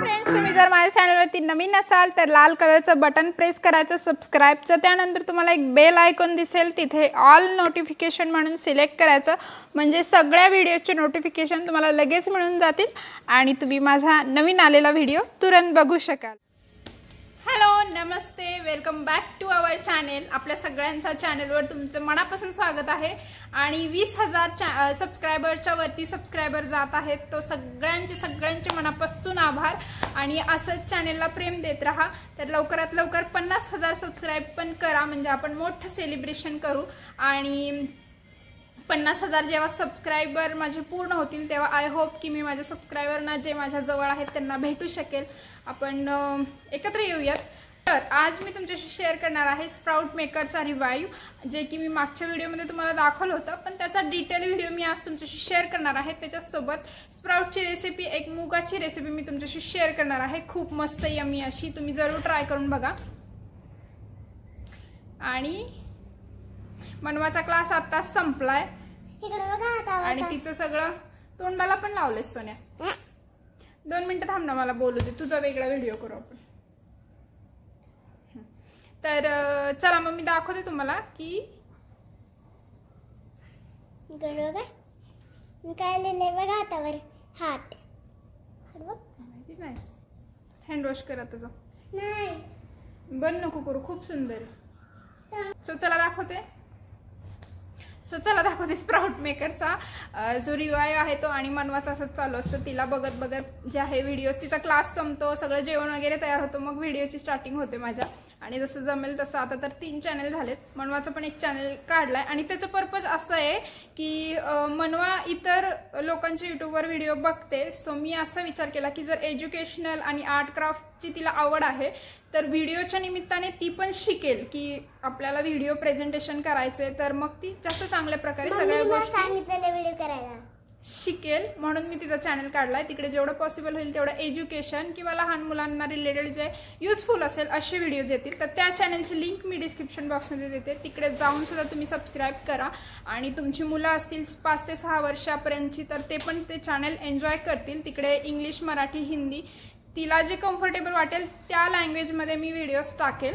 Friends तुम्ही जर माझ्या चॅनलवरती नवीन असाल तर लाल कलरचं बटन प्रेस करायचं सबस्क्राईबचं त्यानंतर तुम्हाला एक बेल आयकॉन दिसेल. तिथे ऑल नोटिफिकेशन म्हणून सिलेक्ट करायचं. म्हणजे सगळ्या व्हिडिओचे नोटिफिकेशन तुम्हाला लगेच मिळून जातील. आणि तुम्ही माझा नवीन आलेला व्हिडिओ तुरंत बघू शकाल. Hello Namaste. Welcome back to our channel. आपल्या सगळ्यांचा चॅनेलवर तुमचं मनापासून स्वागत आहे. आणि वीस हजार सबस्क्रायबरच्या वरती सबस्क्रायबर जात आहेत तो सगळ्यांचे सगळ्यांचे मनापासून आभार. आणि असंच चॅनेलला प्रेम देत राहा. तर लवकरात लवकर पन्नास हजार सबस्क्राईब पण करा. म्हणजे आपण मोठं सेलिब्रेशन करू. आणि पन्नास हजार जेव्हा सबस्क्रायबर माझे पूर्ण होतील तेव्हा आय होप की मी माझ्या सबस्क्रायबरना जे माझ्या जवळ आहेत त्यांना भेटू शकेल. आपण एकत्र येऊयात. तर आज मी तुमच्याशी शेअर करणार आहे स्प्राऊट मेकरचा रिवाईव्ह जे की मी मागच्या व्हिडिओमध्ये तुम्हाला दाखवलं होतं. पण त्याचा डिटेल व्हिडिओ मी आज तुमच्याशी शेअर करणार आहे. त्याच्यासोबत स्प्राऊटची रेसिपी एक मुगाची रेसिपी मी तुमच्याशी शेअर करणार आहे. खूप मस्त यमी अशी. तुम्ही जरूर ट्राय करून बघा. आणि मनवाचा क्लास आत्ताच संपलाय. आता आणि तिचं सगळं तोंडाला पण लावलेस सोन्या. दोन मिनिटं थांब ना मला बोलू दे. तुझा वेगळा व्हिडिओ करू आपण. तर चला मग मी दाखवते तुम्हाला की काय लिहिलंय बघा आता वर. हात. हात बघ. हँड वॉश करा त्याचा नाही. बंद नको करू खूप सुंदर. सो चला दाखवते. सो चला दाखवते स्प्राऊट मेकरचा जो रिवाय आहे तो आणि मनवाचा असंच चालू असतं. तिला बघत बघत जे आहे व्हिडिओज तिचा क्लास संपतो सगळं जेवण वगैरे तयार होतं मग व्हिडिओची स्टार्टिंग होते माझ्या. आणि जसं जमेल तसं आता तर तीन चॅनल झालेत. मनवाचं पण एक चॅनल काढलाय. आणि त्याचं पर्पज असं आहे की मनवा इतर लोकांच्या युट्यूबवर व्हिडिओ बघते. सो मी असा विचार केला की जर एज्युकेशनल आणि आर्ट क्राफ्टची तिला आवड आहे तर व्हिडिओच्या निमित्ताने ती पण शिकेल की आपल्याला व्हिडिओ प्रेझेंटेशन करायचे तर मग ती जास्त चांगल्या प्रकारे सगळ्या सांगितलेलं व्हिडिओ करायला. शिकेल म्हणून मी तिचा चॅनल काढलाय. तिकडे जेवढं पॉसिबल होईल तेवढं एज्युकेशन किंवा लहान मुलांना रिलेटेड जे युजफुल असेल असे व्हिडिओज येतील. तर त्या चॅनलची लिंक मी डिस्क्रिप्शन बॉक्समध्ये देते. तिकडे जाऊन सुद्धा तुम्ही सबस्क्राईब करा. आणि तुमची मुलं असतील पाच ते सहा वर्षापर्यंतची तर ते पण ते चॅनल एन्जॉय करतील. तिकडे इंग्लिश मराठी हिंदी तिला जे कम्फर्टेबल वाटेल त्या लँग्वेजमध्ये मी व्हिडिओज टाकेल.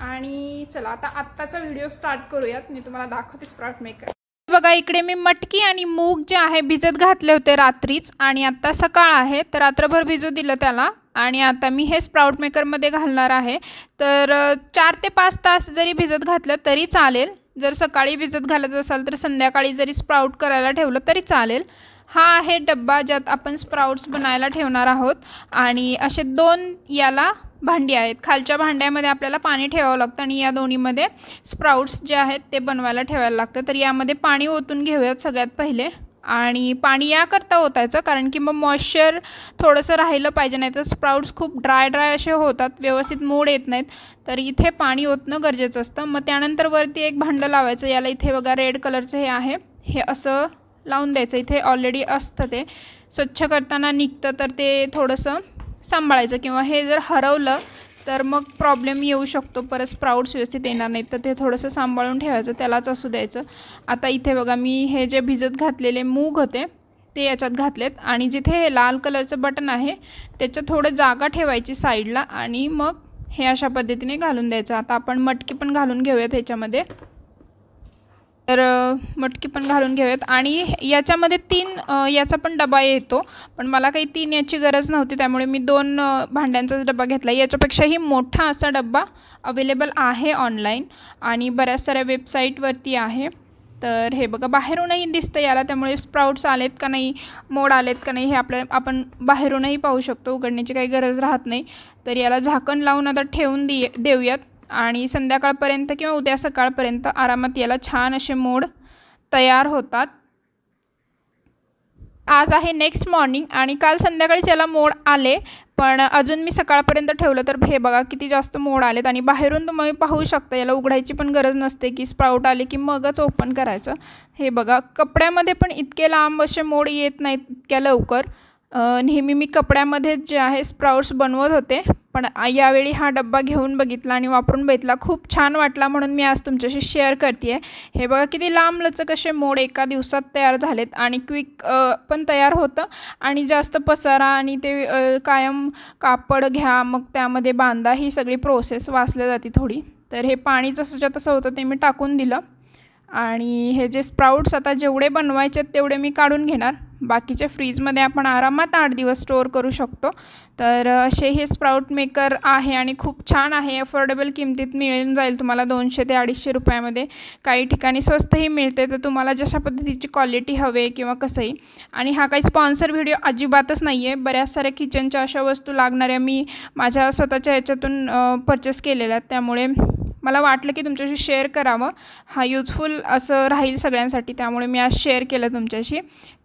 आणि चला आता आत्ताचा व्हिडिओ स्टार्ट करूयात. मी तुम्हाला दाखवते स्प्राउट मेकर बघा इकडे मी मटकी आणि मूग जे आहे भिजत घातले होते रात्रीच आणि आत्ता सकाळ आहे. तर रात्रभर भिजू दिलं त्याला आणि आता मी हे स्प्राउट मेकरमध्ये घालणार आहे. तर चार ते पाच तास जरी भिजत घातलं तरी चालेल. जर सकाळी भिजत घालत असाल तर संध्याकाळी जरी स्प्राउट करायला ठेवलं तरी चालेल. हा आहे डब्बा ज्यात आपण स्प्राउट्स बनायला ठेवणार आहोत आणि असे दोन याला भांडी आहेत. खालच्या भांड्यामध्ये आपल्याला पाणी ठेवावं लागतं आणि या दोन्हीमध्ये स्प्राउट्स जे आहेत ते बनवायला ठेवायला लागतं. तर यामध्ये पाणी ओतून घेऊयात सगळ्यात पहिले. आणि पाणी याकरता ओतायचं कारण की मग मॉइश्चर थोडंसं राहिलं पाहिजे नाही तर स्प्राउट्स खूप ड्राय ड्राय असे होतात व्यवस्थित मूड येत नाहीत. तर इथे पाणी ओतणं गरजेचं असतं. मग त्यानंतर वरती एक भांडं लावायचं याला इथे बघा रेड कलरचं हे आहे. हे असं लावून द्यायचं. इथे ऑलरेडी असतं ते. स्वच्छ करताना निघतं तर ते थोडंसं सांभाळायचं किंवा हे जर हरवलं तर मग प्रॉब्लेम येऊ शकतो. परत स्प्राउट्स व्यवस्थित येणार नाहीत. तर ते थोडंसं सांभाळून ठेवायचं. त्यालाच असू द्यायचं. आता इथे बघा मी हे जे भिजत घातलेले मूग होते ते याच्यात घातलेत. आणि जिथे हे लाल कलरचं बटन आहे त्याच्यात थोडं जागा ठेवायची साईडला. आणि मग हे अशा पद्धतीने घालून द्यायचं. आता आपण मटकी पण घालून घेऊयात ह्याच्यामध्ये. तर मटकी पण घालून घेऊयात. आणि याच्यामध्ये तीन याचा पण डबा येतो. पण मला काही तीन याची गरज नव्हती त्यामुळे मी दोन भांड्यांचाच डबा घेतला याच्यापेक्षाही मोठा असा डबा अवेलेबल आहे ऑनलाईन आणि बऱ्याच साऱ्या वेबसाईटवरती आहे. तर हे बघा बाहेरूनही दिसतं याला त्यामुळे स्प्राउट्स आलेत का नाही मोड आलेत का नाही हे आपल्या आपण बाहेरूनही पाहू शकतो. उघडण्याची काही गरज राहत नाही. तर याला झाकण लावून आता ठेवून दि देऊयात. आणि संध्याकाळपर्यंत किंवा उद्या सकाळपर्यंत आरामात याला छान असे मोड तयार होतात. आज आहे नेक्स्ट मॉर्निंग आणि काल संध्याकाळीच याला मोड आले पण अजून मी सकाळपर्यंत ठेवलं तर हे बघा किती जास्त मोड आलेत. आणि बाहेरून तुम्ही पाहू शकता याला उघडायची पण गरज नसते की स्प्राऊट आले की मगच ओपन करायचं. हे बघा कपड्यामध्ये पण इतके लांब असे मोड येत नाहीत इतक्या लवकर. नेहमी मी कपड्यामध्ये जे आहे स्प्राउट्स बनवत होते पण यावेळी हा डब्बा घेऊन बघितला आणि वापरून बघितला. खूप छान वाटला म्हणून मी आज तुमच्याशी शेअर करते आहे हे बघा किती लांब लचक असे मोड एका दिवसात तयार झालेत आणि क्विक पण तयार होतं. आणि जास्त पसारा आणि ते कायम कापड घ्या मग त्यामध्ये बांधा ही सगळी प्रोसेस वाचल्या जाते थोडी. तर हे पाणी जसंच्या तसं होतं ते मी टाकून दिलं. आणि हे जे स्प्राउट्स आता जेवढे बनवायचे आहेत तेवढे मी काढून घेणार. बाकीचे फ्रीजमध्ये आपण आरामात आठ दिवस स्टोअर करू शकतो. तर असे हे स्प्राउट मेकर आहे आणि खूप छान आहे. अफोर्डेबल किमतीत मिळून जाईल तुम्हाला दोनशे ते अडीचशे रुपयामध्ये. काही ठिकाणी स्वस्तही मिळते. तर तुम्हाला जशा पद्धतीची क्वालिटी हवे किंवा कसंही. आणि हा काही स्पॉन्सर व्हिडिओ अजिबातच नाही आहे बऱ्याच साऱ्या किचनच्या अशा वस्तू लागणाऱ्या मी माझ्या स्वतःच्या ह्याच्यातून परचेस केलेल्या आहेत. त्यामुळे मला वाटलं की तुमच्याशी शेअर करावं. हा यूजफुल असं राहील सगळ्यांसाठी त्यामुळे मी आज शेअर केलं तुमच्याशी.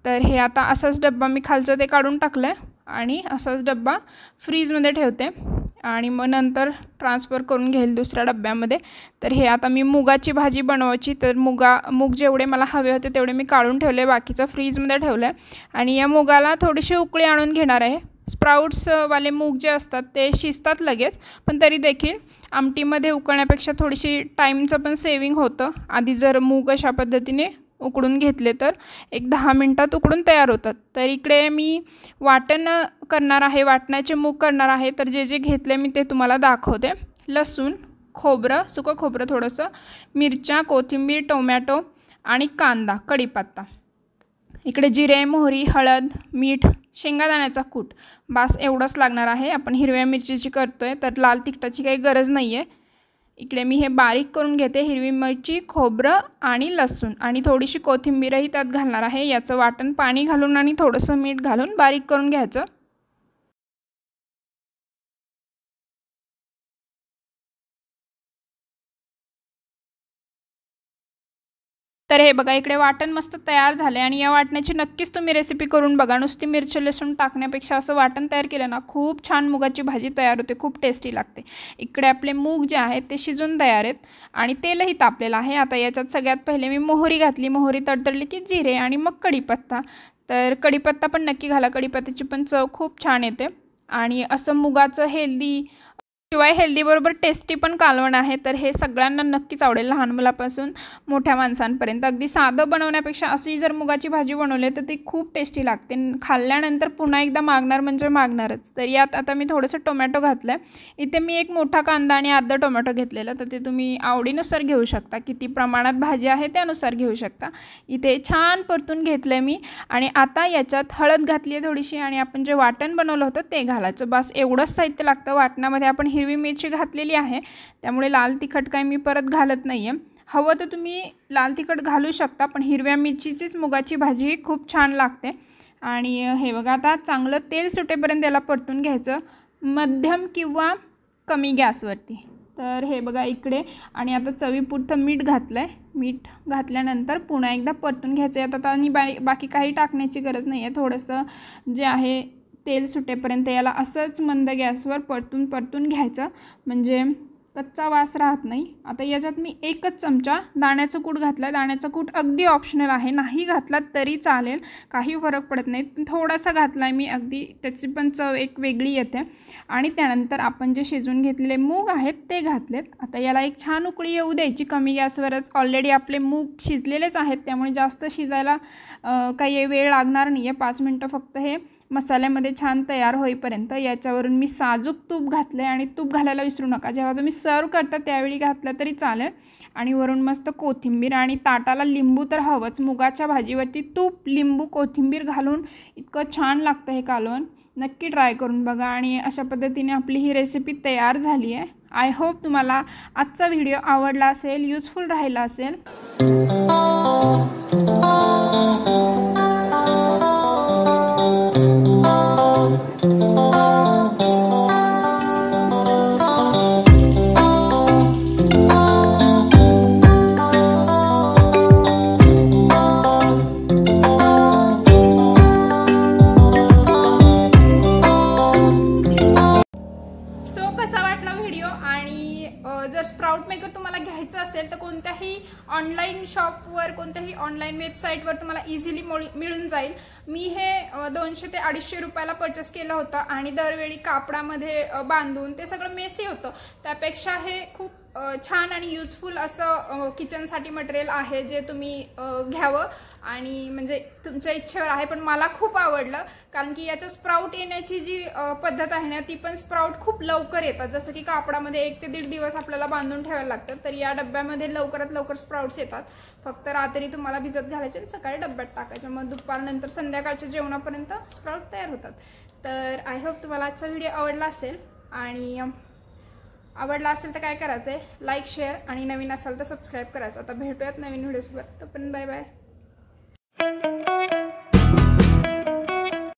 तर हे आता असाच डब्बा मी खालचं ते काढून टाकलं आहे आणि असाच डब्बा फ्रीजमध्ये ठेवते. आणि मग नंतर ट्रान्सफर करून घेईल दुसऱ्या डब्यामध्ये. तर हे आता मी मुगाची भाजी बनवायची तर मुगा मूग जेवढे मला हवे होते तेवढे मी काढून ठेवले बाकीचं फ्रीजमध्ये ठेवलं आहे आणि या मुगाला थोडीशी उकळी आणून घेणार आहे. स्प्राउट्सवाले मूग जे असतात ते शिजतात लगेच पण तरी देखील आमटीमध्ये उकळण्यापेक्षा थोडीशी टाईमचं पण सेविंग होतं. आधी जर मूग अशा पद्धतीने उकडून घेतले तर एक दहा मिनटात उकडून तयार होतात. तर इकडे मी वाटण करणार आहे वाटण्याचे मूग करणार आहे. तर जे जे घेतले मी ते तुम्हाला दाखवते. लसूण खोबरं सुकं खोबरं थोडंसं मिरच्या कोथिंबीर टोमॅटो आणि कांदा कढीपत्ता. इकडे जिरे मोहरी हळद मीठ शेंगादाण्याचा कूट. बास एवढंच लागणार आहे. आपण हिरव्या मिरचीची करतो आहे तर लाल तिखटाची काही गरज नाही आहे इकडे मी हे बारीक करून घेते. हिरवी मिरची खोबरं आणि लसूण. आणि थोडीशी कोथिंबीरही त्यात घालणार आहे. याचं वाटण पाणी घालून आणि थोडंसं मीठ घालून बारीक करून घ्यायचं. तर हे बघा इकडे वाटण मस्त तयार झाले आणि या वाटण्याची नक्कीच तुम्ही रेसिपी करून बघा. नुसती मिरची लसूण टाकण्यापेक्षा असं वाटण तयार केलं ना खूप छान मुगाची भाजी तयार होते खूप टेस्टी लागते. इकडे आपले मूग जे आहेत ते शिजून तयार आहेत आणि तेलही तापलेलं आहे. आता याच्यात सगळ्यात पहिले मी मोहरी घातली. मोहरी तडतडली की जिरे आणि मग कढीपत्ता. तर कढीपत्ता पण नक्की घाला. कढीपत्त्याची पण चव खूप छान येते. आणि असं मुगाचं हेल्दी शिवाय हेल्दीबरोबर टेस्टी पण कालवण आहे तर हे सगळ्यांना नक्कीच आवडेल लहान मुलापासून मोठ्या माणसांपर्यंत. अगदी साधं बनवण्यापेक्षा अशी जर मुगाची भाजी बनवली तर ती खूप टेस्टी लागते. खाल्ल्यानंतर पुन्हा एकदा मागणार म्हणजे मागणारच. तर यात आता मी थोडंसं टोमॅटो घातलं आहे इथे मी एक मोठा कांदा आणि अर्धा टोमॅटो घेतलेलं तर ते तुम्ही आवडीनुसार घेऊ शकता. किती प्रमाणात भाजी आहे त्यानुसार घेऊ शकता. इथे छान परतून घेतलं आहे मी आणि आता याच्यात हळद घातली आहे थोडीशी आणि आपण जे वाटण बनवलं होतं ते घालायचं. बस एवढंच साहित्य लागतं. वाटणामध्ये आपण हिरवी मिरची घातलेली आहे. त्यामुळे लाल तिखट काही मी परत घालत नाही आहे हवं तर तुम्ही लाल तिखट घालू शकता पण हिरव्या मिरचीचीच मुगाची भाजी खूप छान लागते. आणि हे बघा आता चांगलं तेल सुटेपर्यंत याला परतून घ्यायचं. मध्यम किंवा कमी गॅसवरती. तर हे बघा इकडे. आणि आता चवीपुरतं मीठ घातलं आहे मीठ घातल्यानंतर पुन्हा एकदा परतून घ्यायचं आहे आता आणि बाकी काही टाकण्याची गरज नाही आहे थोडंसं जे आहे तेल सुटेपर्यंत याला असंच मंद गॅसवर परतून परतून घ्यायचं. म्हणजे कच्चा वास राहत नाही. आता याच्यात मी एकच चमचा दाण्याचं कूट घातला आहे दाण्याचं कूट अगदी ऑप्शनल आहे. नाही घातला तरी चालेल. काही फरक पडत नाही. पण थोडासा घातला आहे मी अगदी. त्याची पण चव एक वेगळी येते. आणि त्यानंतर आपण जे शिजवून घेतलेले मूग आहेत ते घातलेत. आता याला एक छान उकळी येऊ द्यायची. कमी गॅसवरच ऑलरेडी आपले मूग शिजलेलेच आहेत. त्यामुळे जास्त शिजायला काही वेळ लागणार नाही आहे पाच मिनटं फक्त हे मसाल्यामध्ये छान तयार होईपर्यंत याच्यावरून मी साजूक तूप घातलं आहे आणि तूप घालायला विसरू नका. जेव्हा तुम्ही सर्व करता त्यावेळी घातलं तरी चालेल. आणि वरून मस्त कोथिंबीर आणि ताटाला लिंबू तर हवंच. मुगाच्या भाजीवरती तूप लिंबू कोथिंबीर घालून इतकं छान लागतं हे कालवण. नक्की ट्राय करून बघा आणि अशा पद्धतीने आपली ही रेसिपी तयार झाली आहे. आय होप तुम्हाला आजचा व्हिडिओ आवडला असेल युजफुल राहिला असेल. असेल तर कोणत्याही ऑनलाईन शॉपवर कोणत्याही ऑनलाईन वेबसाईटवर तुम्हाला इझिली मिळून जाईल. मी हे दोनशे ते अडीचशे रुपयाला पर्चेस केलं होतं आणि दरवेळी कापडामध्ये बांधून ते सगळं मेसी होतं. त्यापेक्षा हे खूप छान आणि युजफुल असं किचनसाठी मटेरियल आहे जे तुम्ही घ्यावं. आणि म्हणजे तुमच्या इच्छेवर आहे पण मला खूप आवडलं. कारण की याचं स्प्राऊट येण्याची जी पद्धत आहे ना ती पण स्प्राऊट खूप लवकर येतात. जसं की कापडामध्ये एक ते दीड दिवस आपल्याला बांधून ठेवायला लागतं तर या डब्यामध्ये लवकरात लवकर स्प्राऊट्स येतात. फक्त रात्री तुम्हाला भिजत घालायचे आणि सकाळी डब्यात टाकायचे. मग दुपारनंतर संध्याकाळच्या जेवणापर्यंत स्प्राऊट तयार होतात. तर आय होप तुम्हाला आजचा व्हिडिओ आवडला असेल. आणि आवडला असेल तर काय करायचं आहे लाईक शेअर आणि नवीन असाल तर सबस्क्राईब करायचं. आता भेटूयात नवीन व्हिडिओसोबत पण बाय बाय